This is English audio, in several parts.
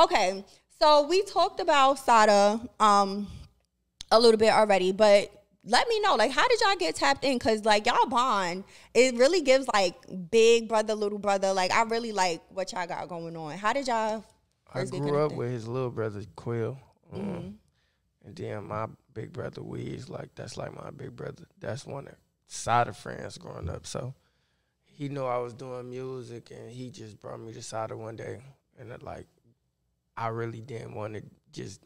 Okay, so we talked about Sada um a little bit already, but let me know like how did y'all get tapped in? Cause like y'all bond, it really gives like big brother, little brother. Like I really like what y'all got going on. How did y'all? I grew up with his little brother Quill, um, Mhm. and then my big brother Weez. Like that's like my big brother. That's one of side of friends growing up. So he knew I was doing music, and he just brought me to Sada one day, and it, like I really didn't want to just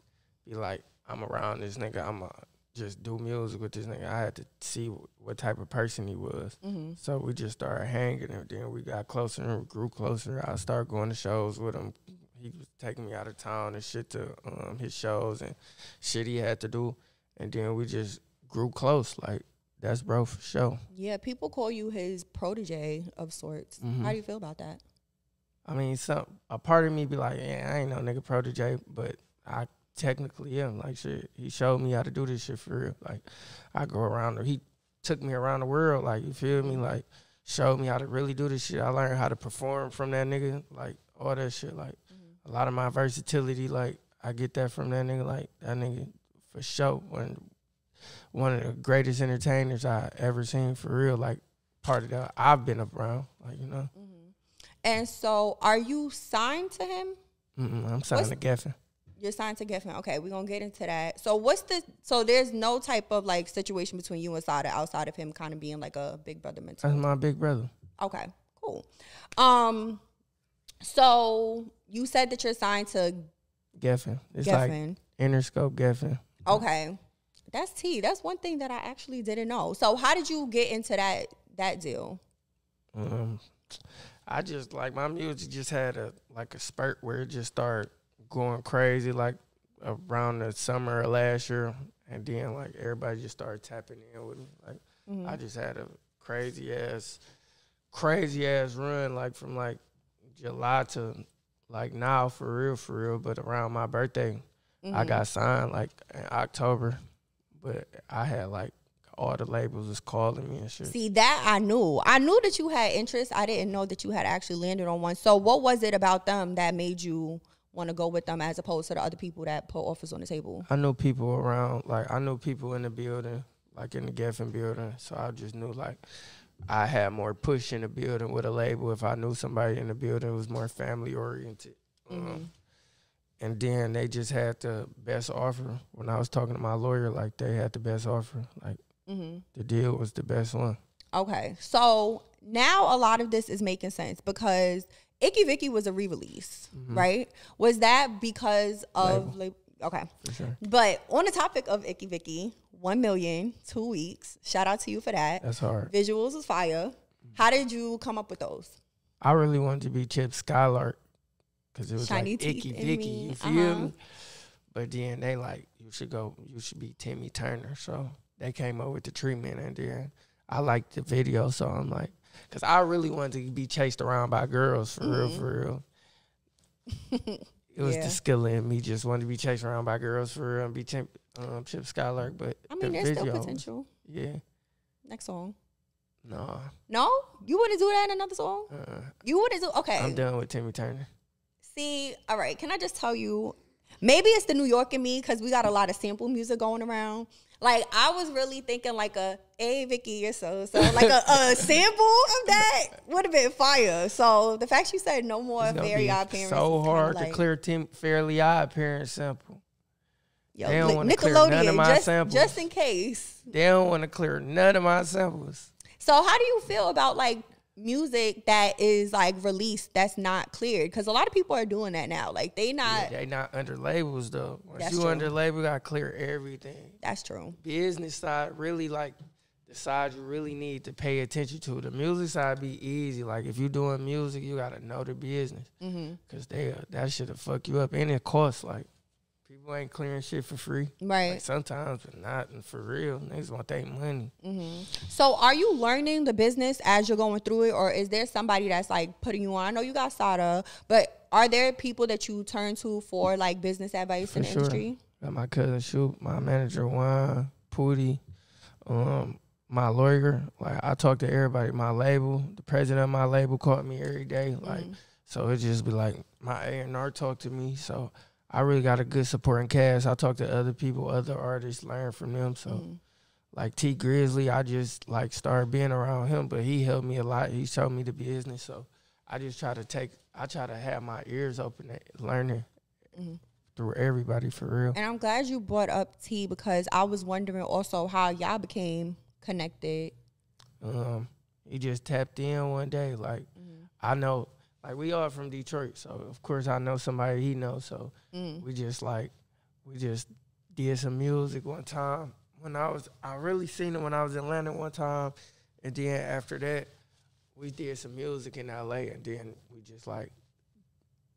be like I'm around this nigga. I'm a just do music with this nigga. I had to see wh- what type of person he was. Mm-hmm. So we just started hanging, and then we got closer and grew closer. I started going to shows with him. He was taking me out of town and shit to um, his shows and shit he had to do, and then we just grew close. Like that's bro for sure. Yeah, people call you his protege of sorts. Mhm. How do you feel about that? I mean, some a part of me be like, yeah, I ain't no nigga protege, but I technically am. Like shit, he showed me how to do this shit for real. Like I go around, he took me around the world. Like you feel me? Like showed me how to really do this shit. I learned how to perform from that nigga. Like all that shit. Like mm-hmm. a lot of my versatility, like I get that from that nigga. Like that nigga for sure. One one of the greatest entertainers I ever seen for real. Like part of that I've been around. Like you know, mm-hmm. And so, are you signed to him? Mm-mm, I'm signed to Geffen. You're signed to Geffen. Okay, we're gonna get into that. So, what's the so there's no type of like situation between you and Sada outside of him kind of being like a big brother mentor. That's my big brother. Okay, cool. Um, so you said that you're signed to Geffen. It's like Geffen. Interscope Geffen. Okay, that's T. That's one thing that I actually didn't know. So, how did you get into that that deal? Um, I just like my music just had a like a spurt where it just started going crazy like around the summer of last year, and then like everybody just started tapping in with me. Like Mm-hmm. I just had a crazy ass, crazy ass run like from like July to like now for real for real. But around my birthday, Mm-hmm. I got signed like in October, but I had like all the labels was calling me and shit. See that I knew. I knew that you had interest. I didn't know that you had actually landed on one. So what was it about them that made you want to go with them as opposed to the other people that put offers on the table? I knew people around, like I knew people in the building, like in the Geffen building. So I just knew like I had more push in the building with a label. If I knew somebody in the building was more family oriented. Um, and then they just had the best offer. When I was talking to my lawyer, like they had the best offer. Like Mm-hmm. the deal was the best one. Okay, so now a lot of this is making sense because Icky Vicky was a re-release, right? Was that because of okay? For sure. But on the topic of Icky Vicky, one million, two weeks. Shout out to you for that. That's hard. Visuals is fire. How did you come up with those? I really wanted to be Chip Skylark because it was Shiny like Icky Vicky. You feel uh-huh. me? But then they like you should go. You should be Timmy Turner. So they came up with the treatment, and then I liked the video. So I'm like, because I really wanted to be chased around by girls for real, for real. It was Yeah. the skill in me just wanted to be chased around by girls for real and be Chip, um, Chip Skylark. But I mean, the there's still potential. Yeah, Next song. no, No, you wouldn't do that in another song. uh, You wouldn't do. Okay. I'm done with Timmy Turner. See, all right. Can I just tell you? Maybe it's the New York in me because we got a lot of sample music going around. Like I was really thinking like a "Hey Vicky, you're so so," like a, a sample of that would have been fire. So the fact you said no more Fairy Odd Parents, so hard like, to clear Tim Fairly Odd Parent sample. Yo, They don't Li- wanna clear none of Nickelodeon, my just, samples. just in case. They don't want to clear none of my samples. So how do you feel about like music that is like released that's not cleared? Because a lot of people are doing that now. Like they not. they not under labels though. Once you true. under label, you gotta clear everything. That's true. Business side really like the side you really need to pay attention to. The music side be easy. Like if you doing music, you gotta know the business Mm-hmm. because they uh, that shit'll fuck you up and it costs like. People ain't clearing shit for free. Right. Like sometimes, but not and for real. Niggas want their money. So are you learning the business as you're going through it, or is there somebody that's like putting you on? I know you got Sada, but are there people that you turn to for like business advice in the sure. industry? Got my cousin Shoot, my manager Juan, Pooty, um, my lawyer. Like I talk to everybody. My label, the president of my label called me every day. Like So it just be like my A and R talk to me. So I really got a good supporting cast. I talk to other people, other artists, learn from them. So Mm-hmm. like Tee Grizzley, I just like started being around him, but he helped me a lot. He showed me the business. So I just try to take I try to have my ears open at learning Mhm. through everybody for real. And I'm glad you brought up T because I was wondering also how y'all became connected. Um, he just tapped in one day. Like Mm-hmm. I know, like we all from Detroit, so of course I know somebody he knows. So Mm. we just like we just did some music one time. When I was, I really seen it when I was in Atlanta one time, and then after that, we did some music in LA, and then we just like,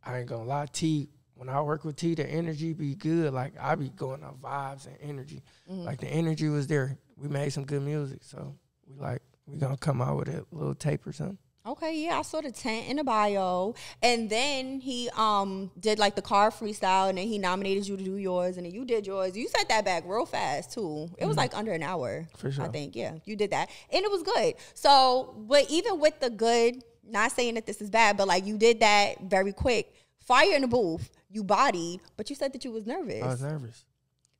I ain't gonna lie, T. When I work with T, the energy be good. Like I be going on vibes and energy. Mm-hmm. Like the energy was there. We made some good music, so we like we gonna come out with a little tape or something. Okay, yeah, I saw the tent in the bio, and then he um did like the car freestyle, and then he nominated you to do yours, and then you did yours. You sent that back real fast too. It was like under an hour, Mm-hmm. For sure. I think. Yeah, you did that, and it was good. So, but even with the good, not saying that this is bad, but like you did that very quick. Fire in the booth, you bodied, but you said that you was nervous. I was nervous.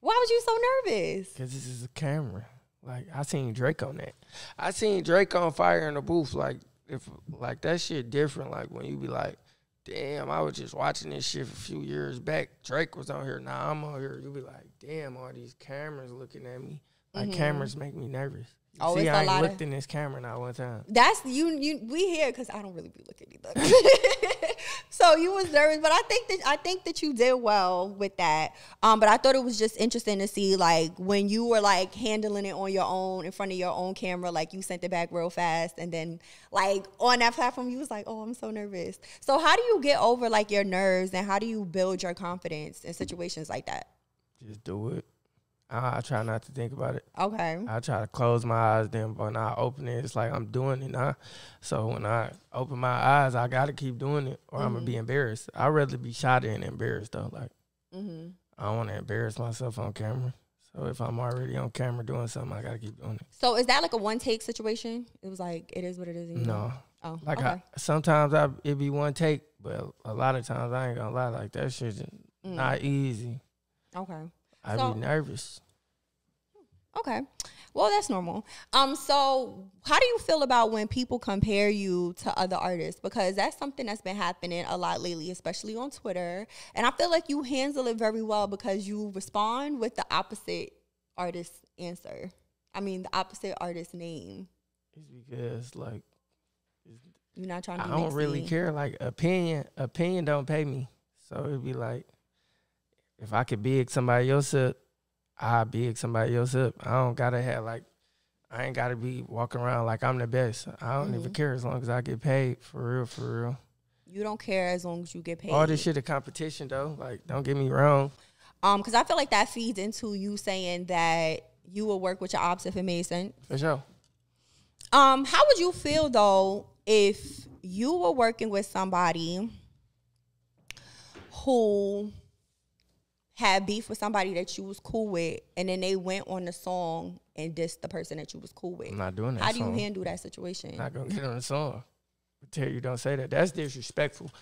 Why was you so nervous? Cause this is a camera. Like I seen Drake on that. I seen Drake on fire in the booth. Like if like that shit different. Like when you be like, damn, I was just watching this shit a few years back. Drake was on here. Now I'm on here. You be like, damn, all these cameras looking at me. Like mm-hmm. cameras make me nervous. You Oh, See, it's a I ain't lot of- looked in this camera not one time. That's you. You we here because I don't really be looking either. so you was nervous, but I think that I think that you did well with that. Um, but I thought it was just interesting to see like when you were like handling it on your own in front of your own camera, like you sent it back real fast, and then like on that platform, you was like, "Oh, I'm so nervous." So how do you get over like your nerves, and how do you build your confidence in situations like that? Just do it. I, I try not to think about it. Okay. I try to close my eyes. Then when I open it, it's like I'm doing it now. So when I open my eyes, I gotta keep doing it, or I'm gonna be embarrassed. I'd rather be shot than embarrassed though. Like Mm-hmm. I don't want to embarrass myself on camera. So if I'm already on camera doing something, I gotta keep doing it. So is that like a one take situation? It was like it is what it is. and you No, Oh, like okay. I, sometimes I it be one take, but a lot of times I ain't gonna lie, like that shit just Mm. not easy. okay. I So- be nervous. Okay. Well, that's normal. Um, so how do you feel about when people compare you to other artists? Because that's something that's been happening a lot lately, especially on Twitter. And I feel like you handle it very well because you respond with the opposite artist answer. I mean, the opposite artist name. It's because like You're not trying to. I don't really care. Like opinion, opinion don't pay me. So it'd be like, if I could big somebody else up, I big somebody else up. I don't gotta have like, I ain't gotta be walking around like I'm the best. I don't even Mhm. care as long as I get paid for real, for real. You don't care as long as you get paid. All this shit a competition though. Like, don't get me wrong. Um, because I feel like that feeds into you saying that you will work with your ops if it made sense. For sure. Um, how would you feel though if you were working with somebody who had beef with somebody that you was cool with, and then they went on the song and dissed the person that you was cool with? I'm not doing that. How do you handle that situation? Not gonna get on the song. I tell you, don't say that. That's disrespectful.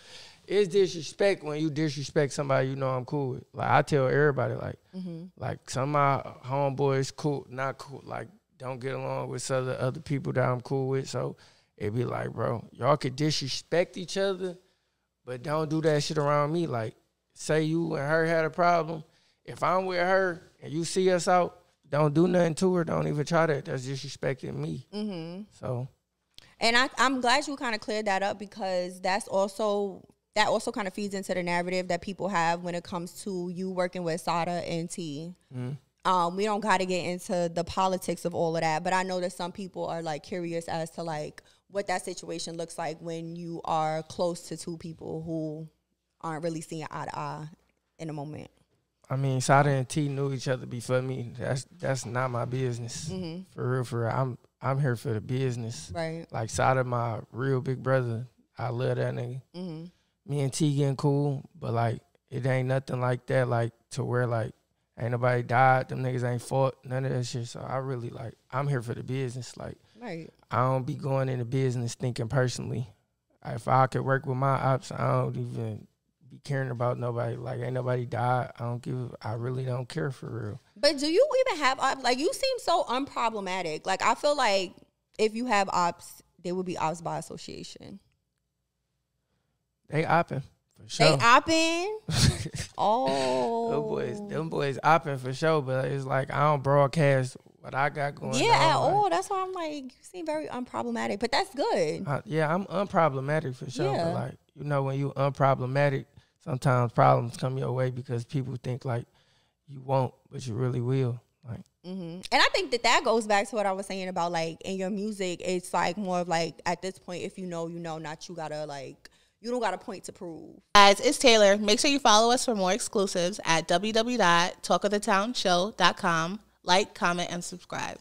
It's disrespect when you disrespect somebody you know I'm cool with. Like I tell everybody, like, Mm-hmm. like some of my homeboys cool, not cool. Like don't get along with some of the other people that I'm cool with. So it be like, bro, y'all could disrespect each other, but don't do that shit around me. Like, say you and her had a problem. If I'm with her and you see us out, don't do nothing to her. Don't even try that. That's disrespecting me. Mm-hmm. So And I, I'm glad you kind of cleared that up because that's also that also kind of feeds into the narrative that people have when it comes to you working with Sada and T. Um, we don't got to get into the politics of all of that, but I know that some people are like curious as to like what that situation looks like when you are close to two people who aren't really seeing eye to eye in a moment. I mean, Sada and T knew each other before me. That's that's not my business. For real, for real. I'm I'm here for the business. Right. Like Sada, my real big brother. I love that nigga. Mm-hmm. Me and T getting cool, but like it ain't nothing like that. Like to where like ain't nobody died. Them niggas ain't fought. None of that shit. So I really like I'm here for the business. Like Right. I don't be going into business thinking personally. if I could work with my ops, I don't even be caring about nobody. Like ain't nobody died. I don't give. I really don't care for real. But do you even have ops? Like you seem so unproblematic. Like I feel like if you have ops, they would be ops by association. They opping for sure. They opping. oh, them boys, them boys opping for sure. But it's like I don't broadcast what I got going. Yeah, on. at like, all. That's why I'm like, you seem very unproblematic. But that's good. Yeah, I'm unproblematic for sure. Yeah. But like you know, when you unproblematic, sometimes problems come your way because people think like you won't, but you really will. Like hmm And I think that that goes back to what I was saying about like in your music, it's like more of like at this point, if you know, you know, not you gotta like you don't got a point to prove. Guys, it's Taylor. Make sure you follow us for more exclusives at www.talkofthetownshow.com. Like, comment, and subscribe.